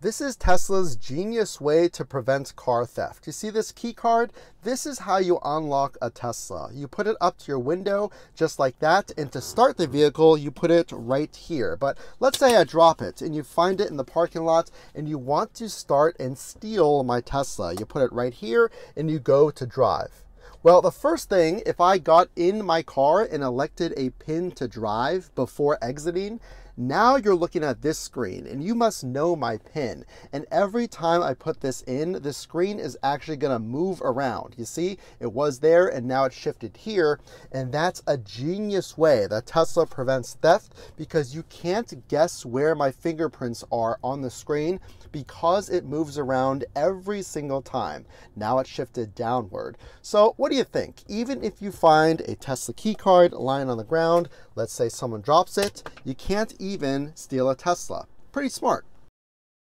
This is Tesla's genius way to prevent car theft. You see this key card? This is how you unlock a Tesla. You put it up to your window just like that, and to start the vehicle, you put it right here. But let's say I drop it and you find it in the parking lot and you want to start and steal my Tesla. You put it right here and you go to drive. Well, the first thing, if I got in my car and elected a pin to drive before exiting, now you're looking at this screen and you must know my pin. And every time I put this in, the screen is actually gonna move around. You see, it was there and now it's shifted here. And that's a genius way that Tesla prevents theft because you can't guess where my fingerprints are on the screen because it moves around every single time. Now it's shifted downward. So what do you think? Even if you find a Tesla key card lying on the ground, let's say someone drops it, you can't even steal a Tesla. Pretty smart.